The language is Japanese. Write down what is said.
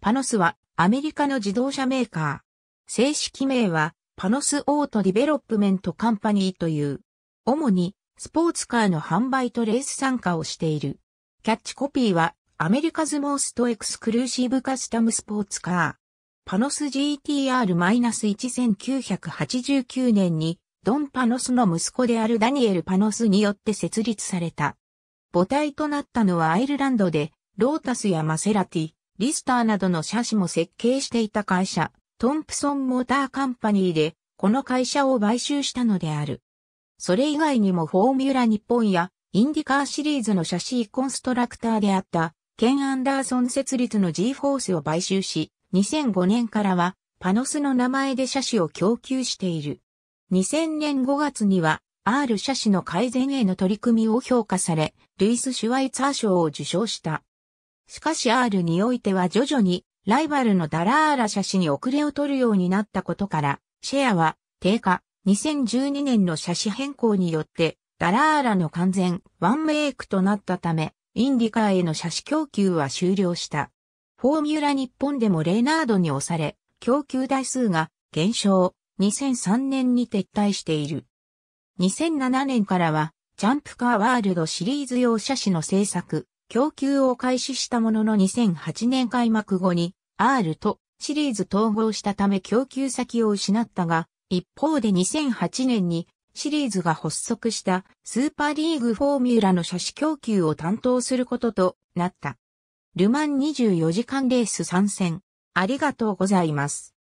パノスはアメリカの自動車メーカー。正式名は Panoz Auto Development Company という。主にスポーツカーの販売とレース参加をしている。キャッチコピーは America's Most Exclusive Custom Sports Car。パノス GTR-1989 年にドン・パノスの息子であるダニエル・パノスによって設立された。母体となったのはアイルランドでロータスやマセラティ、リスターなどの車種も設計していた会社、トンプソンモーターカンパニーで、この会社を買収したのである。それ以外にもフォーミュラ日本やインディカーシリーズのシャシーコンストラクターであったケン・アンダーソン設立の G フォースを買収し、2005年からはパノスの名前で車種を供給している。2000年5月には R 車種の改善への取り組みを評価され、ルイス・シュワイツァー賞を受賞した。しかし R においては徐々にライバルのダラーラ車種に遅れを取るようになったことから、シェアは低下。2012年の車種変更によって、ダラーラの完全ワンメイクとなったため、インディカーへの車種供給は終了した。フォーミュラ日本でもレーナードに押され、供給台数が減少。2003年に撤退している。2007年からは、ジャンプカーワールドシリーズ用車種の製作、供給を開始したものの2008年開幕後に R とシリーズ統合したため供給先を失ったが、一方で2008年にシリーズが発足したスーパーリーグフォーミュラの車種供給を担当することとなった。ルマン24時間レース参戦。ありがとうございます。